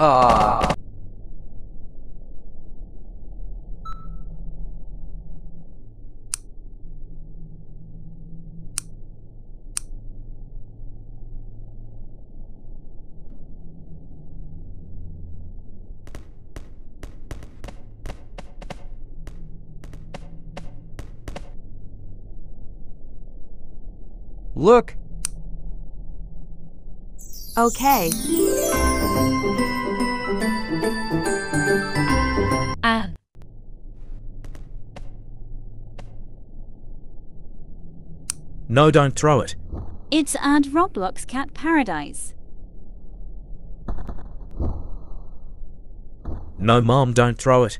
Ah. Look, Okay. No, don't throw it. It's at Roblox Cat Paradise. No, Mom, don't throw it.